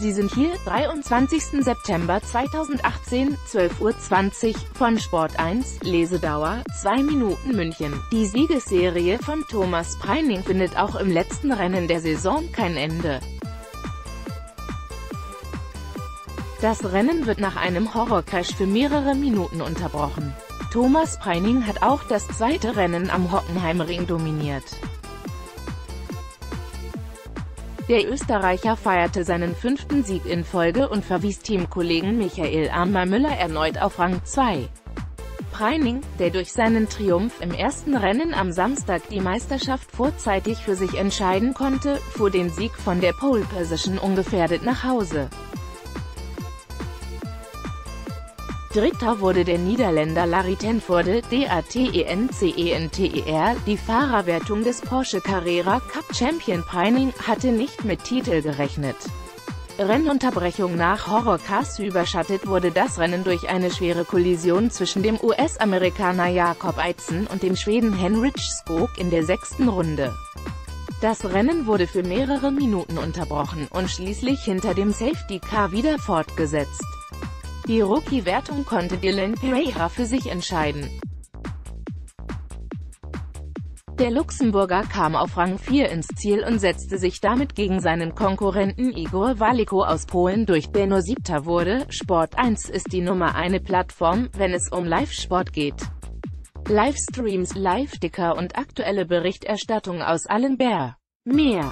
Sie sind hier, 23. September 2018, 12.20 Uhr, von Sport 1, Lesedauer, 2 Minuten München. Die Siegesserie von Thomas Preining findet auch im letzten Rennen der Saison kein Ende. Das Rennen wird nach einem Horrorcrash für mehrere Minuten unterbrochen. Thomas Preining hat auch das zweite Rennen am Hockenheimring dominiert. Der Österreicher feierte seinen fünften Sieg in Folge und verwies Teamkollegen Michael Armer-Müller erneut auf Rang 2. Preining, der durch seinen Triumph im ersten Rennen am Samstag die Meisterschaft vorzeitig für sich entscheiden konnte, fuhr den Sieg von der Pole Position ungefährdet nach Hause. Dritter wurde der Niederländer Larry Tenvoorde, DATENCENTER. Die Fahrerwertung des Porsche Carrera Cup Champion Preining hatte nicht mit Titel gerechnet. Rennunterbrechung nach Horrorcast überschattet wurde das Rennen durch eine schwere Kollision zwischen dem US-Amerikaner Jakob Eitzen und dem Schweden Henrik Skog in der sechsten Runde. Das Rennen wurde für mehrere Minuten unterbrochen und schließlich hinter dem Safety Car wieder fortgesetzt. Die Rookie-Wertung konnte Dylan Pereira für sich entscheiden. Der Luxemburger kam auf Rang 4 ins Ziel und setzte sich damit gegen seinen Konkurrenten Igor Waliko aus Polen durch, der nur Siebter wurde. Sport 1 ist die Nummer eine Plattform, wenn es um Live-Sport geht. Livestreams, Live-Dicker und aktuelle Berichterstattung aus allen Bär. Mehr